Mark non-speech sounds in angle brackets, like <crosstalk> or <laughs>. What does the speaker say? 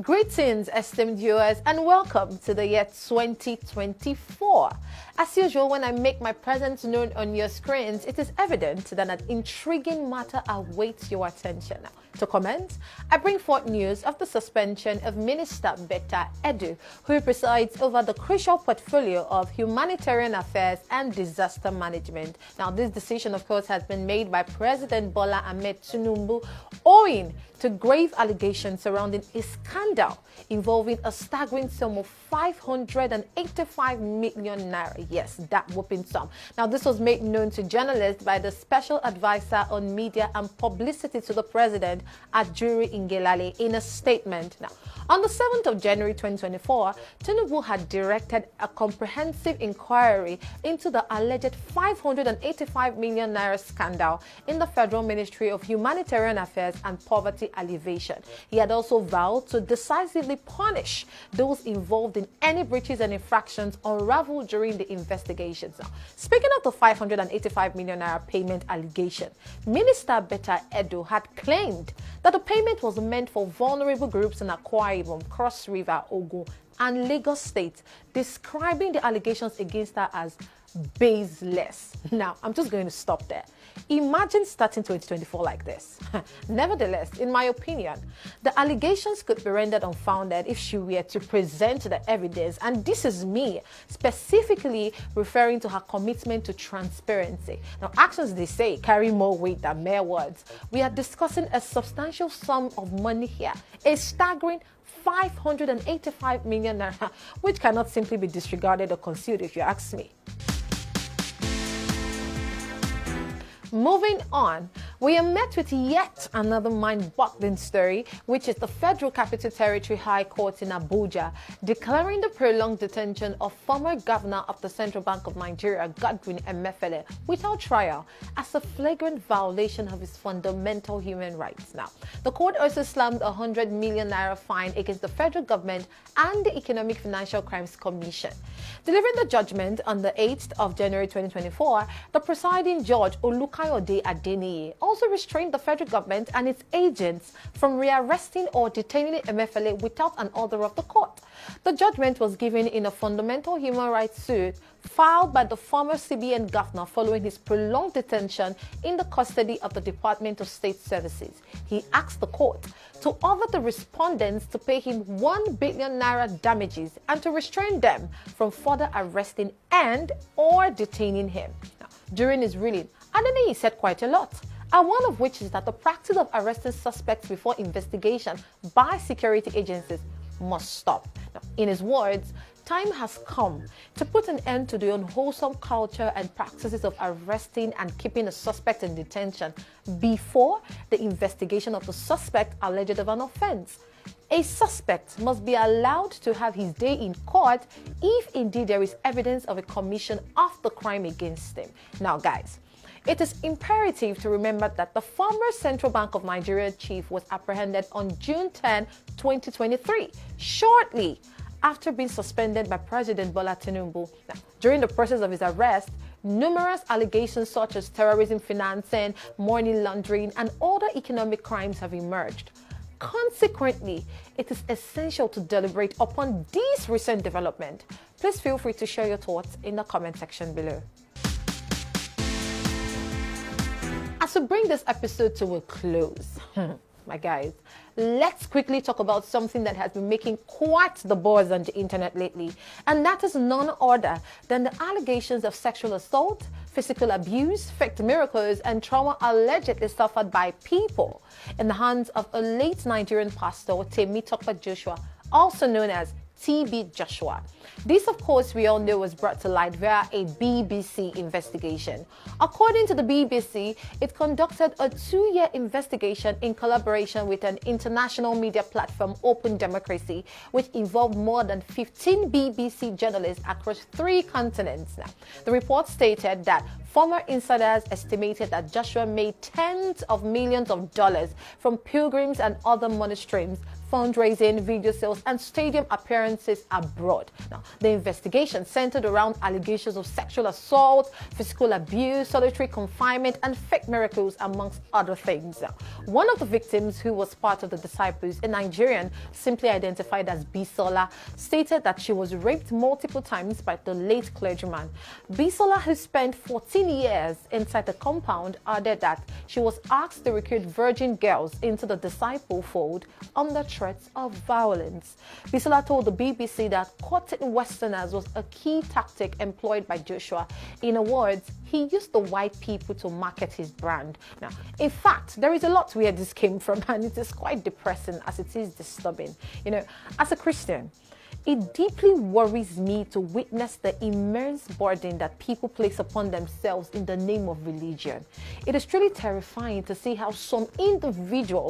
Greetings, esteemed viewers, and welcome to the year 2024. As usual, when I make my presence known on your screens, it is evident that an intriguing matter awaits your attention. Now, To comment, I bring forth news of the suspension of Minister Betta Edu, who presides over the crucial portfolio of humanitarian affairs and disaster management. Now, this decision, of course, has been made by President Bola Ahmed Tinubu owing to grave allegations surrounding a scandal involving a staggering sum of 585 million naira. Yes, that whooping sum. Now, this was made known to journalists by the special advisor on media and publicity to the president, Ajuri Ngelale, in a statement. Now, on the 7th of January 2024, Tinubu had directed a comprehensive inquiry into the alleged 585 million naira scandal in the Federal Ministry of Humanitarian Affairs and Poverty Alleviation. He had also vowed to decisively punish those involved in any breaches and infractions unraveled during the investigations. Now, speaking of the 585 million naira payment allegation, Minister Betta Edu had claimed that the payment was meant for vulnerable groups in Akwa Ibom, Cross River, Ogun, and Lagos State, describing the allegations against her as baseless. Now, I'm just going to stop there. Imagine starting 2024 like this. <laughs> Nevertheless, in my opinion, the allegations could be rendered unfounded if she were to present the evidence, and this is me specifically referring to her commitment to transparency. Now, actions, they say, carry more weight than mere words. We are discussing a substantial sum of money here, a staggering 585 million naira, <laughs> which cannot simply be disregarded or concealed if you ask me. Moving on, we are met with yet another mind-boggling story, which is the Federal Capital Territory High Court in Abuja declaring the prolonged detention of former governor of the Central Bank of Nigeria, Godwin Emefiele, without trial as a flagrant violation of his fundamental human rights. Now, the court also slammed a 100 million naira fine against the federal government and the Economic Financial Crimes Commission. Delivering the judgment on the 8th of January 2024, the presiding judge Olukayode Adeniyi also restrained the federal government and its agents from rearresting or detaining Emefiele without an order of the court. The judgment was given in a fundamental human rights suit filed by the former CBN governor following his prolonged detention in the custody of the Department of State Services. He asked the court to order the respondents to pay him 1 billion naira damages and to restrain them from further arresting and or detaining him. During his ruling, Adeniyi said quite a lot. And one of which is that the practice of arresting suspects before investigation by security agencies must stop. Now, in his words, time has come to put an end to the unwholesome culture and practices of arresting and keeping a suspect in detention before the investigation of the suspect alleged of an offense. A suspect must be allowed to have his day in court if indeed there is evidence of a commission of the crime against him. Now, guys, it is imperative to remember that the former Central Bank of Nigeria chief was apprehended on June 10, 2023, shortly after being suspended by President Bola Tinubu. Now, during the process of his arrest, numerous allegations such as terrorism financing, money laundering, and other economic crimes have emerged. Consequently, it is essential to deliberate upon these recent developments. Please feel free to share your thoughts in the comment section below. We bring this episode to a close, hmm, my guys, let's quickly talk about something that has been making quite the buzz on the internet lately, and that is none other than the allegations of sexual assault, physical abuse, fake miracles, and trauma allegedly suffered by people in the hands of a late Nigerian pastor, Temitope Joshua, also known as TB Joshua. This, of course, we all know was brought to light via a BBC investigation. According to the BBC, it conducted a two year investigation in collaboration with an international media platform, Open Democracy, which involved more than 15 BBC journalists across three continents. Now, the report stated that Former insiders estimated that Joshua made tens of millions of dollars from pilgrims and other money streams fundraising, video sales, and stadium appearances abroad. Now, the investigation centered around allegations of sexual assault, physical abuse, solitary confinement, and fake miracles, amongst other things. One of the victims, who was part of the disciples, a Nigerian simply identified as Bisola, stated that she was raped multiple times by the late clergyman. Bisola, who spent 14 years inside the compound, added that she was asked to recruit virgin girls into the disciple fold under threats of violence. Bisola told the BBC that courting Westerners was a key tactic employed by Joshua. In other words, he used the white people to market his brand. Now, in fact, there is a lot where this came from, <laughs> and it is quite depressing as it is disturbing. You know, as a Christian, it deeply worries me to witness the immense burden that people place upon themselves in the name of religion. It is truly terrifying to see how some individuals